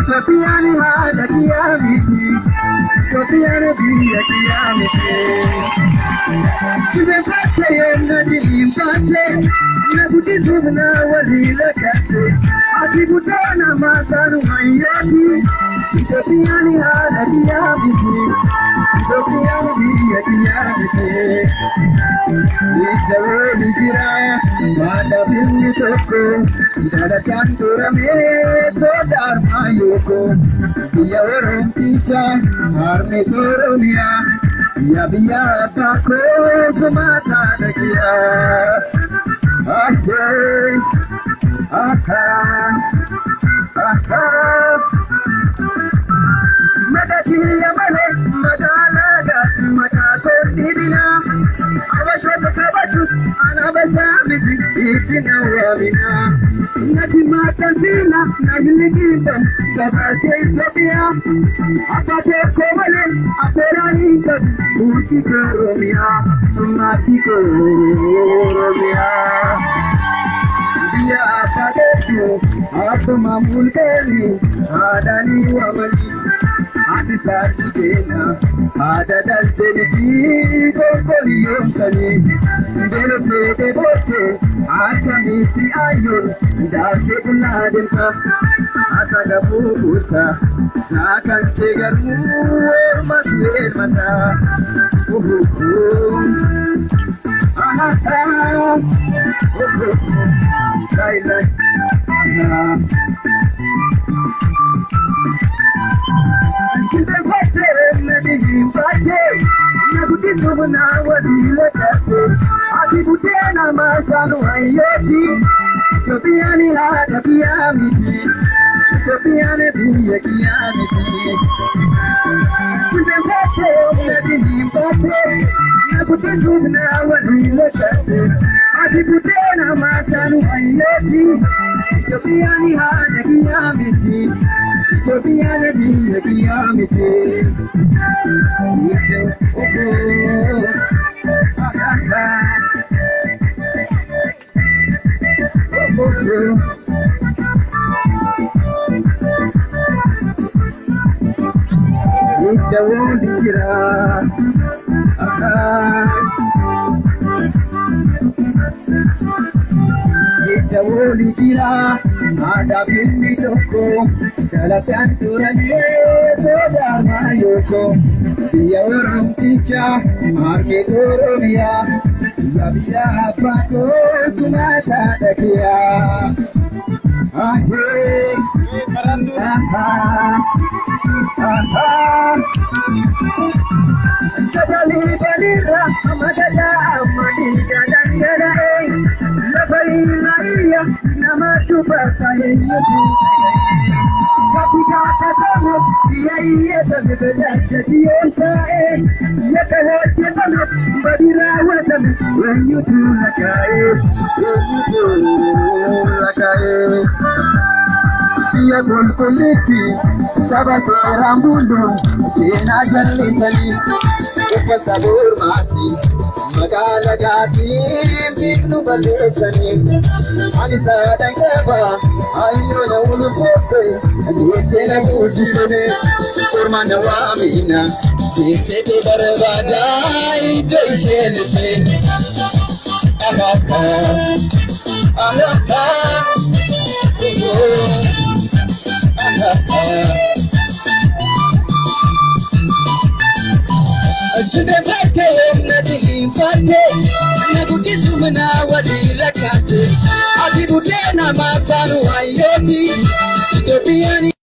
Itoophiyaan haadha kiyyaa miti. Itoophiyaan biyya kiyyaa miti. Sibeeffatte yoona diriirfatte na guddisuuf na walii lakkatte. Ati guddaa namaa taanu hayyooti. Itoophiyaan haadha kiyyaa miti. Itoophiyaan jira Mana bilmi tokko Dalagaan duramee Soda armaa yooko Biyya Oromticha Armi Oromiyaa Biyya biyya taakoo Sumaata dhagiyaa Akkee Akkaan itti na waamina. Nati maatasina nagni kimba gabaatee Itoophiyaa. Abbaatee koo malee abeeraa hin qabu buuti koo Oromiyaa. Maatii akkuma mul'eeni haadhanii waamanii ati saarti seenaa haadha dhaltee fi tokkoon yoomsanii seera feetee boottee akkamitti ayyoon daakkee qunnaa deemta asa dafuu kuuta saakan kee garuu warma seermata. Ati buddeena maasaanu hayyooti. Itoophiyaan haadha biyyaa miti. Itoophiyaan biyya kiyyaa miti. Kutembeete humna diniimbaate. Na guddisuuf na walii lakkaate. Karibu tena matanuhaiyoti sitobiani hadi kiyamiti sitobiani hadi kiyamiti Nidawondikira ah ah Dawoli jira ada bimbi toko salah satu lagi saudara mayoko dia orang pica market orang ya ya bisa apa kok cuma tak kia ah hey ah ah ah hir'ayya nama dubbata eenyutu katika badirawatame eenyutu lakae eenyutu lakae safiya golgolleetti saba seeraan bulluun seenaa jallisanii dhibba saboormaatti maqaa lagaatiin biifnu balleessanii ani saadhan qaba ayyoo na ulfoofte siyeessee na guuddifame korma na waamina siyeessee tee barbaadaa iddoo ishee lise. Aha, aha, aha, aha. सुबह फाटे नदी फाटे नगुटी सुमना वली रखाते अभी बुटे ना माफानु आयोती